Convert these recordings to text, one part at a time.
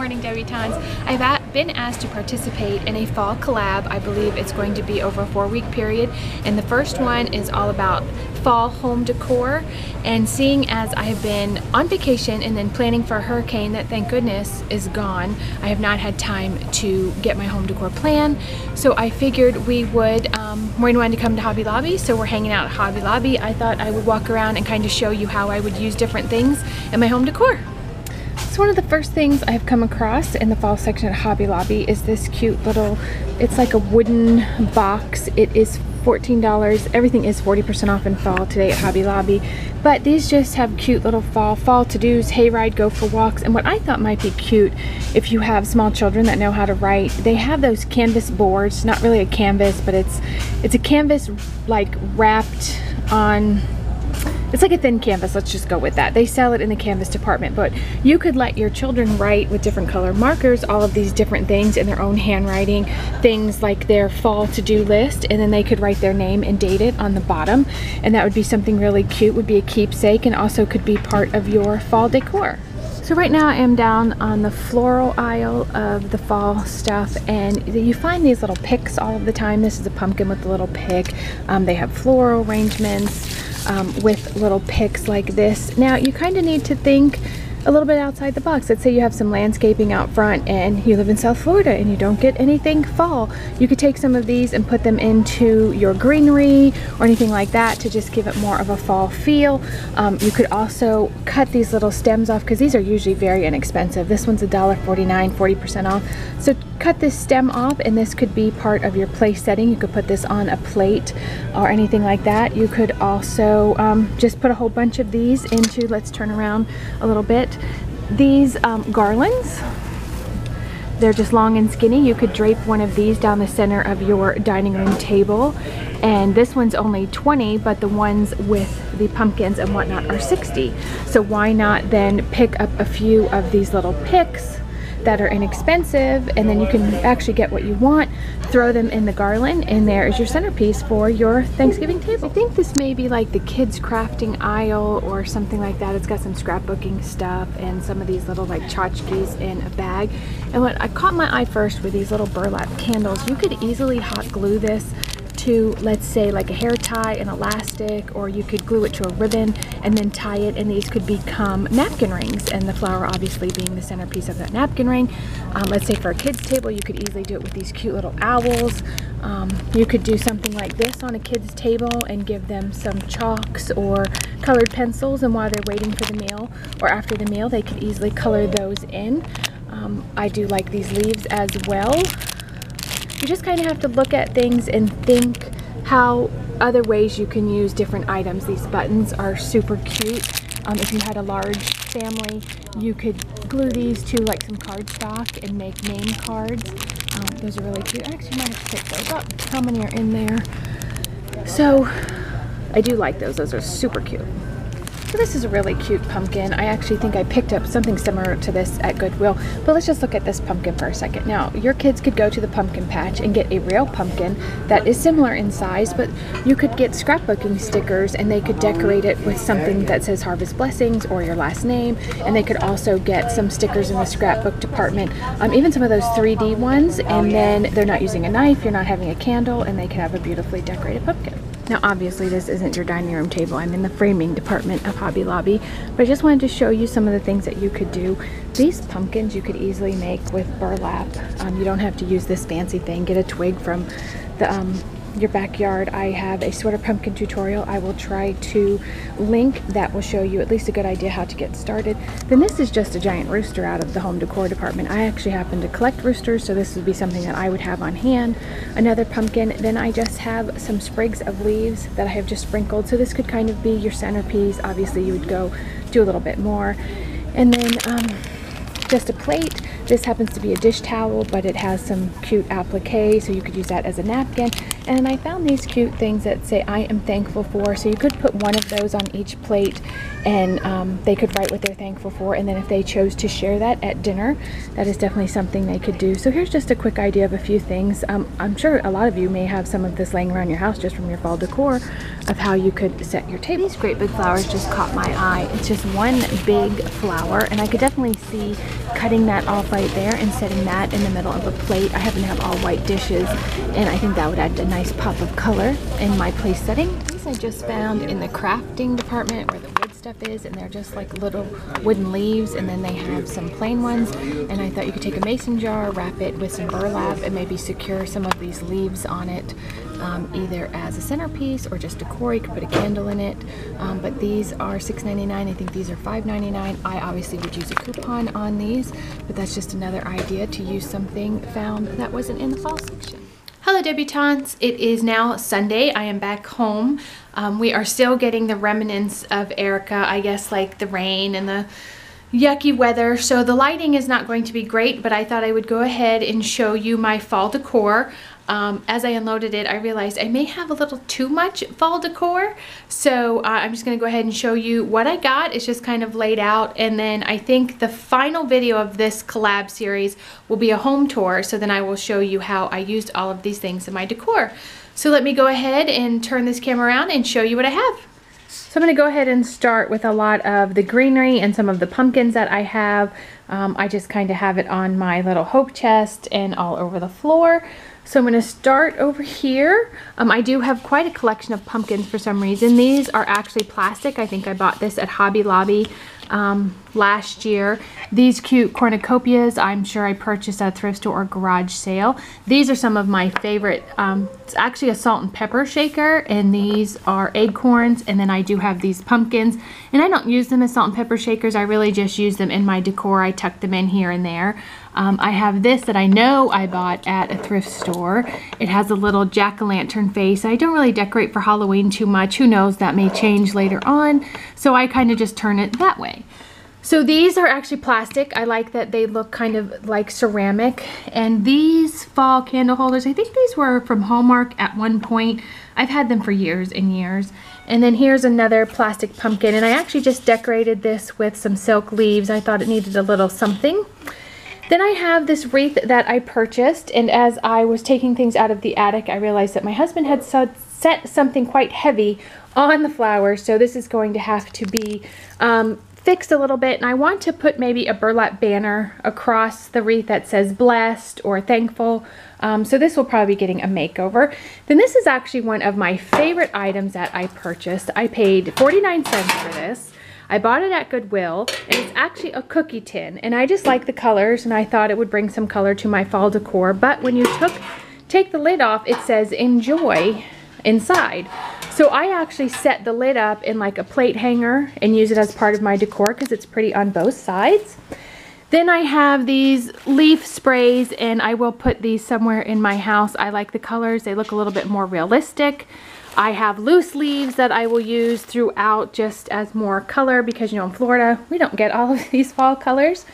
morning, debutantes. I've been asked to participate in a fall collab. I believe it's going to be over a four week period. And the first one is all about fall home decor. And seeing as I have been on vacation and then planning for a hurricane that thank goodness is gone, I have not had time to get my home decor plan. So I figured we would, um, Maureen wanted to come to Hobby Lobby, so we're hanging out at Hobby Lobby. I thought I would walk around and kind of show you how I would use different things in my home decor. So one of the first things I've come across in the fall section at Hobby Lobby is this cute little, it's like a wooden box. It is $14. Everything is 40% off in fall today at Hobby Lobby. But these just have cute little fall, fall to-dos, hayride, go for walks. And what I thought might be cute if you have small children that know how to write, they have those canvas boards, not really a canvas, but it's, it's a canvas like wrapped on it's like a thin canvas, let's just go with that. They sell it in the canvas department, but you could let your children write with different color markers all of these different things in their own handwriting, things like their fall to-do list, and then they could write their name and date it on the bottom, and that would be something really cute, would be a keepsake, and also could be part of your fall decor. So right now I am down on the floral aisle of the fall stuff and you find these little picks all of the time. This is a pumpkin with a little pick. Um, they have floral arrangements um, with little picks like this. Now you kind of need to think a little bit outside the box. Let's say you have some landscaping out front and you live in South Florida and you don't get anything fall. You could take some of these and put them into your greenery or anything like that to just give it more of a fall feel. Um, you could also cut these little stems off because these are usually very inexpensive. This one's $1.49, 40% off. So cut this stem off and this could be part of your place setting. You could put this on a plate or anything like that. You could also um, just put a whole bunch of these into, let's turn around a little bit, these um, garlands. They're just long and skinny. You could drape one of these down the center of your dining room table. And this one's only 20, but the ones with the pumpkins and whatnot are 60. So why not then pick up a few of these little picks that are inexpensive and then you can actually get what you want throw them in the garland and there is your centerpiece for your Thanksgiving table. I think this may be like the kids crafting aisle or something like that. It's got some scrapbooking stuff and some of these little like tchotchkes in a bag. And what I caught my eye first were these little burlap candles. You could easily hot glue this to let's say like a hair tie and elastic or you could glue it to a ribbon and then tie it and these could become napkin rings. And the flower obviously being the centerpiece of that napkin ring. Um, let's say for a kid's table you could easily do it with these cute little owls. Um, you could do something like this on a kid's table and give them some chalks or colored pencils. And while they're waiting for the meal or after the meal they could easily color those in. Um, I do like these leaves as well you just kind of have to look at things and think how other ways you can use different items. These buttons are super cute. Um, if you had a large family, you could glue these to like some cardstock and make name cards. Um, those are really cute. I actually might have to pick those up. How many are in there? So I do like those. Those are super cute. So this is a really cute pumpkin. I actually think I picked up something similar to this at Goodwill. But let's just look at this pumpkin for a second. Now, your kids could go to the pumpkin patch and get a real pumpkin that is similar in size, but you could get scrapbooking stickers and they could decorate it with something that says Harvest Blessings or your last name. And they could also get some stickers in the scrapbook department, um, even some of those 3D ones. And then they're not using a knife, you're not having a candle, and they can have a beautifully decorated pumpkin. Now obviously this isn't your dining room table. I'm in the framing department of Hobby Lobby, but I just wanted to show you some of the things that you could do. These pumpkins you could easily make with burlap. Um, you don't have to use this fancy thing. Get a twig from the um, your backyard I have a sweater pumpkin tutorial. I will try to link that will show you at least a good idea how to get started. Then this is just a giant rooster out of the home decor department. I actually happen to collect roosters so this would be something that I would have on hand. Another pumpkin. Then I just have some sprigs of leaves that I have just sprinkled so this could kind of be your centerpiece. Obviously you would go do a little bit more. And then um, just a plate. This happens to be a dish towel, but it has some cute applique, so you could use that as a napkin. And I found these cute things that say, I am thankful for. So you could put one of those on each plate and um, they could write what they're thankful for. And then if they chose to share that at dinner, that is definitely something they could do. So here's just a quick idea of a few things. Um, I'm sure a lot of you may have some of this laying around your house just from your fall decor of how you could set your table. These great big flowers just caught my eye. It's just one big flower and I could definitely see cutting that off right there and setting that in the middle of a plate. I happen to have all white dishes and I think that would add a nice pop of color in my place setting. These I just found in the crafting department where the wood stuff is and they're just like little wooden leaves and then they have some plain ones and I thought you could take a mason jar, wrap it with some burlap and maybe secure some of these leaves on it um, either as a centerpiece or just decor. You could put a candle in it. Um, but these are $6.99. I think these are $5.99. I obviously would use a coupon on these, but that's just another idea to use something found that wasn't in the fall section. Hello debutantes, it is now Sunday. I am back home. Um, we are still getting the remnants of Erika, I guess like the rain and the yucky weather. So the lighting is not going to be great, but I thought I would go ahead and show you my fall decor um, as I unloaded it, I realized I may have a little too much fall decor. So uh, I'm just gonna go ahead and show you what I got. It's just kind of laid out. And then I think the final video of this collab series will be a home tour. So then I will show you how I used all of these things in my decor. So let me go ahead and turn this camera around and show you what I have. So I'm going to go ahead and start with a lot of the greenery and some of the pumpkins that I have. Um, I just kind of have it on my little hope chest and all over the floor. So I'm going to start over here. Um, I do have quite a collection of pumpkins for some reason. These are actually plastic. I think I bought this at Hobby Lobby um, last year. These cute cornucopias, I'm sure I purchased at a thrift store or garage sale. These are some of my favorite. Um, it's actually a salt and pepper shaker, and these are acorns, and then I do have these pumpkins. And I don't use them as salt and pepper shakers. I really just use them in my decor. I tuck them in here and there. Um, I have this that I know I bought at a thrift store. It has a little jack-o'-lantern face. I don't really decorate for Halloween too much. Who knows, that may change later on. So I kind of just turn it that way. So these are actually plastic. I like that they look kind of like ceramic. And these fall candle holders, I think these were from Hallmark at one point. I've had them for years and years. And then here's another plastic pumpkin. And I actually just decorated this with some silk leaves. I thought it needed a little something. Then I have this wreath that I purchased, and as I was taking things out of the attic, I realized that my husband had set something quite heavy on the flowers, so this is going to have to be um, fixed a little bit, and I want to put maybe a burlap banner across the wreath that says blessed or thankful, um, so this will probably be getting a makeover. Then this is actually one of my favorite items that I purchased. I paid 49 cents for this. I bought it at Goodwill and it's actually a cookie tin and I just like the colors and I thought it would bring some color to my fall decor but when you took take the lid off it says enjoy inside. So I actually set the lid up in like a plate hanger and use it as part of my decor because it's pretty on both sides. Then I have these leaf sprays and I will put these somewhere in my house. I like the colors. They look a little bit more realistic. I have loose leaves that I will use throughout just as more color because you know in Florida we don't get all of these fall colors.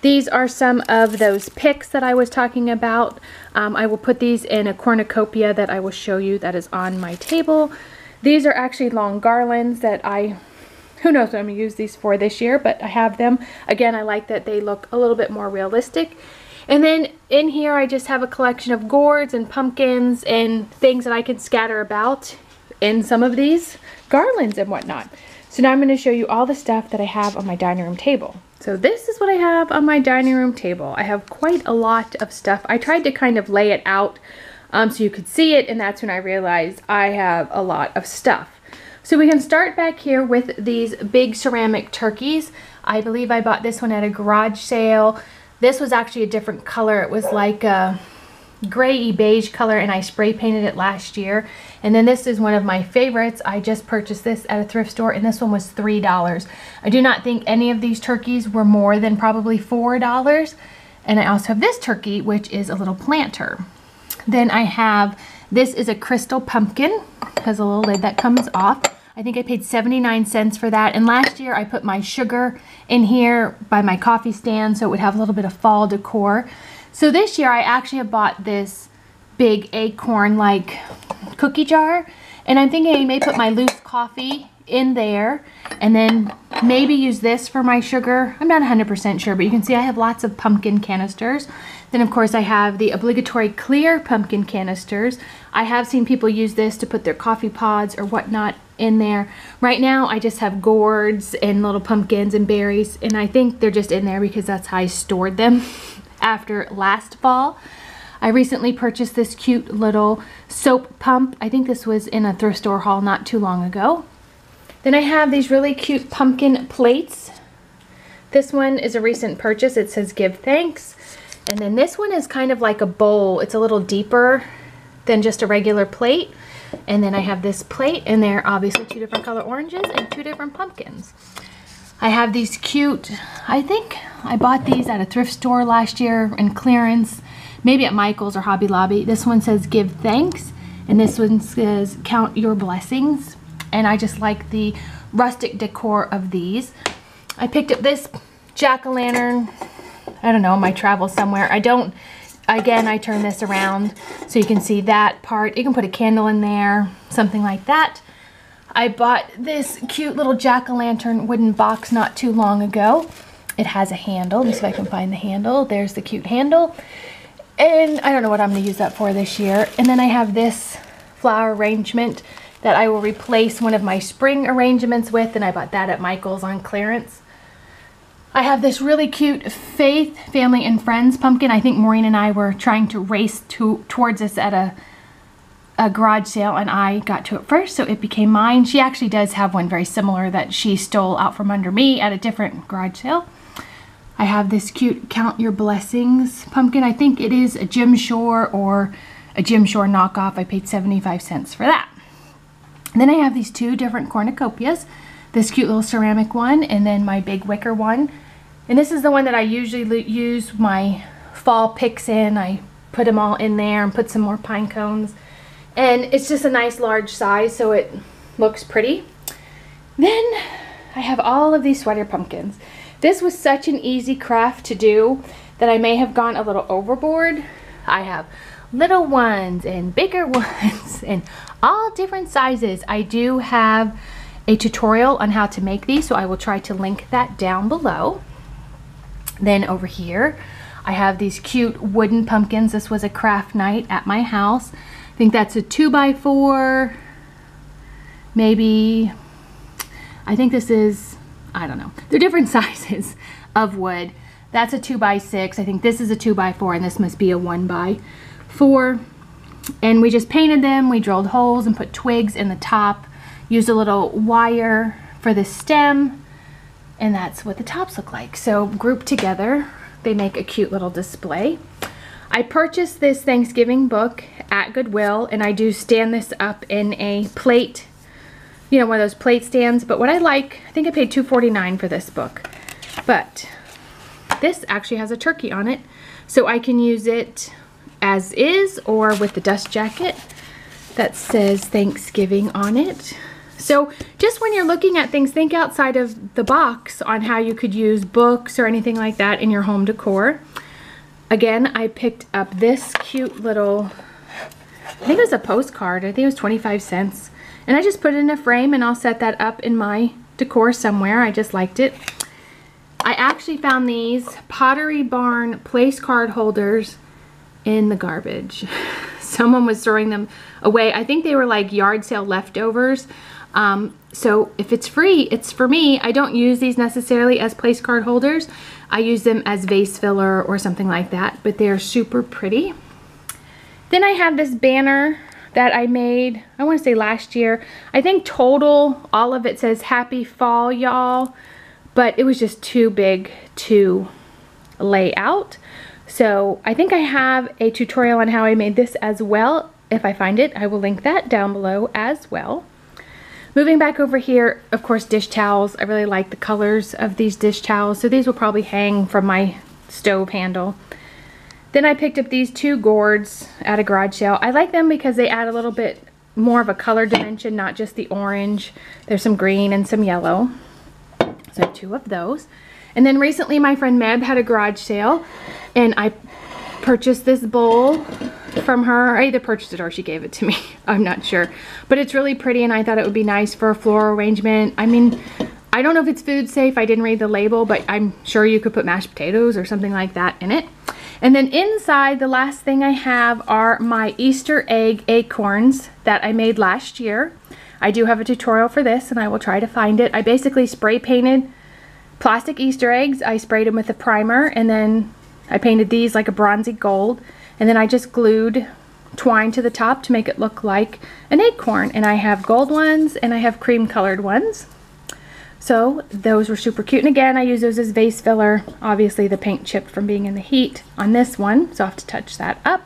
These are some of those picks that I was talking about. Um, I will put these in a cornucopia that I will show you that is on my table. These are actually long garlands that I, who knows what I'm going to use these for this year, but I have them. Again, I like that they look a little bit more realistic. And then in here I just have a collection of gourds and pumpkins and things that I can scatter about in some of these garlands and whatnot. So now I'm going to show you all the stuff that I have on my dining room table. So this is what I have on my dining room table. I have quite a lot of stuff. I tried to kind of lay it out um, so you could see it and that's when I realized I have a lot of stuff. So we can start back here with these big ceramic turkeys. I believe I bought this one at a garage sale. This was actually a different color. It was like a gray beige color and I spray painted it last year. And then this is one of my favorites. I just purchased this at a thrift store and this one was $3. I do not think any of these turkeys were more than probably $4. And I also have this turkey, which is a little planter. Then I have, this is a crystal pumpkin, has a little lid that comes off. I think I paid 79 cents for that. And last year I put my sugar in here by my coffee stand so it would have a little bit of fall decor. So this year I actually have bought this big acorn-like cookie jar. And I'm thinking I may put my loose coffee in there and then maybe use this for my sugar. I'm not 100% sure, but you can see I have lots of pumpkin canisters. Then of course I have the obligatory clear pumpkin canisters. I have seen people use this to put their coffee pods or whatnot in there. Right now I just have gourds and little pumpkins and berries and I think they're just in there because that's how I stored them after last fall. I recently purchased this cute little soap pump. I think this was in a thrift store haul not too long ago. Then I have these really cute pumpkin plates. This one is a recent purchase. It says give thanks. And then this one is kind of like a bowl. It's a little deeper than just a regular plate. And then I have this plate and they're obviously two different color oranges and two different pumpkins. I have these cute, I think I bought these at a thrift store last year in clearance, maybe at Michael's or Hobby Lobby. This one says give thanks and this one says count your blessings. And I just like the rustic decor of these. I picked up this jack-o'-lantern, I don't know, my travel somewhere. I don't, again, I turn this around so you can see that part. You can put a candle in there, something like that. I bought this cute little jack-o'-lantern wooden box not too long ago. It has a handle. Let me see if I can find the handle. There's the cute handle. And I don't know what I'm going to use that for this year. And then I have this flower arrangement that I will replace one of my spring arrangements with. And I bought that at Michael's on clearance. I have this really cute Faith Family and Friends pumpkin. I think Maureen and I were trying to race to, towards this at a a garage sale and I got to it first, so it became mine. She actually does have one very similar that she stole out from under me at a different garage sale. I have this cute Count Your Blessings pumpkin. I think it is a Jim Shore or a Jim Shore knockoff. I paid 75 cents for that. And then I have these two different cornucopias. This cute little ceramic one and then my big wicker one. And this is the one that I usually use my fall picks in. I put them all in there and put some more pine cones and it's just a nice large size so it looks pretty. Then I have all of these sweater pumpkins. This was such an easy craft to do that I may have gone a little overboard. I have little ones and bigger ones and all different sizes. I do have a tutorial on how to make these so I will try to link that down below. Then over here I have these cute wooden pumpkins. This was a craft night at my house I think that's a two by four, maybe, I think this is, I don't know. They're different sizes of wood. That's a two by six. I think this is a two by four and this must be a one by four. And we just painted them. We drilled holes and put twigs in the top. Used a little wire for the stem. And that's what the tops look like. So grouped together, they make a cute little display. I purchased this Thanksgiving book at Goodwill and I do stand this up in a plate, you know, one of those plate stands. But what I like, I think I paid $2.49 for this book. But this actually has a turkey on it. So I can use it as is or with the dust jacket that says Thanksgiving on it. So just when you're looking at things, think outside of the box on how you could use books or anything like that in your home decor. Again, I picked up this cute little, I think it was a postcard. I think it was 25 cents. And I just put it in a frame and I'll set that up in my decor somewhere. I just liked it. I actually found these Pottery Barn place card holders in the garbage. Someone was throwing them away. I think they were like yard sale leftovers. Um, so if it's free, it's for me. I don't use these necessarily as place card holders. I use them as vase filler or something like that, but they're super pretty. Then I have this banner that I made, I want to say last year. I think total, all of it says happy fall, y'all, but it was just too big to lay out. So I think I have a tutorial on how I made this as well. If I find it, I will link that down below as well. Moving back over here, of course, dish towels. I really like the colors of these dish towels. So these will probably hang from my stove handle. Then I picked up these two gourds at a garage sale. I like them because they add a little bit more of a color dimension, not just the orange. There's some green and some yellow. So two of those. And then recently my friend Meb had a garage sale and I purchased this bowl from her. I either purchased it or she gave it to me. I'm not sure. But it's really pretty and I thought it would be nice for a floral arrangement. I mean, I don't know if it's food safe. I didn't read the label, but I'm sure you could put mashed potatoes or something like that in it. And then inside, the last thing I have are my Easter egg acorns that I made last year. I do have a tutorial for this and I will try to find it. I basically spray painted plastic Easter eggs. I sprayed them with a primer and then I painted these like a bronzy gold. And then I just glued twine to the top to make it look like an acorn. And I have gold ones and I have cream colored ones. So those were super cute. And again, I use those as vase filler. Obviously the paint chipped from being in the heat on this one. So I have to touch that up.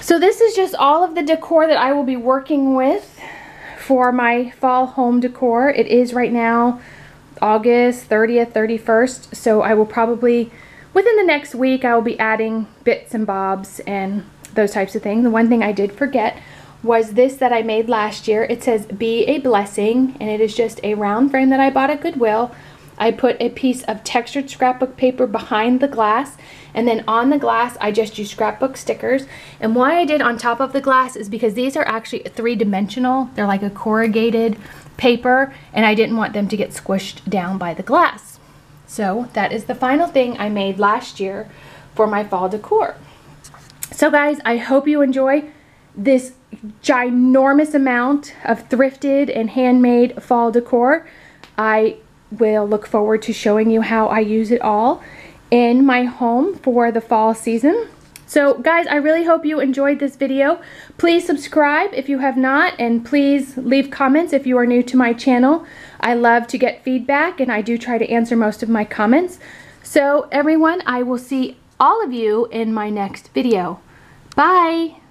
So this is just all of the decor that I will be working with for my fall home decor. It is right now August 30th, 31st. So I will probably, within the next week, I will be adding bits and bobs and those types of things. The one thing I did forget was this that I made last year. It says Be a Blessing, and it is just a round frame that I bought at Goodwill. I put a piece of textured scrapbook paper behind the glass, and then on the glass, I just used scrapbook stickers. And why I did on top of the glass is because these are actually three-dimensional. They're like a corrugated paper, and I didn't want them to get squished down by the glass. So that is the final thing I made last year for my fall decor. So guys, I hope you enjoy this ginormous amount of thrifted and handmade fall decor. I will look forward to showing you how I use it all in my home for the fall season. So guys, I really hope you enjoyed this video. Please subscribe if you have not, and please leave comments if you are new to my channel. I love to get feedback, and I do try to answer most of my comments. So everyone, I will see all of you in my next video. Bye!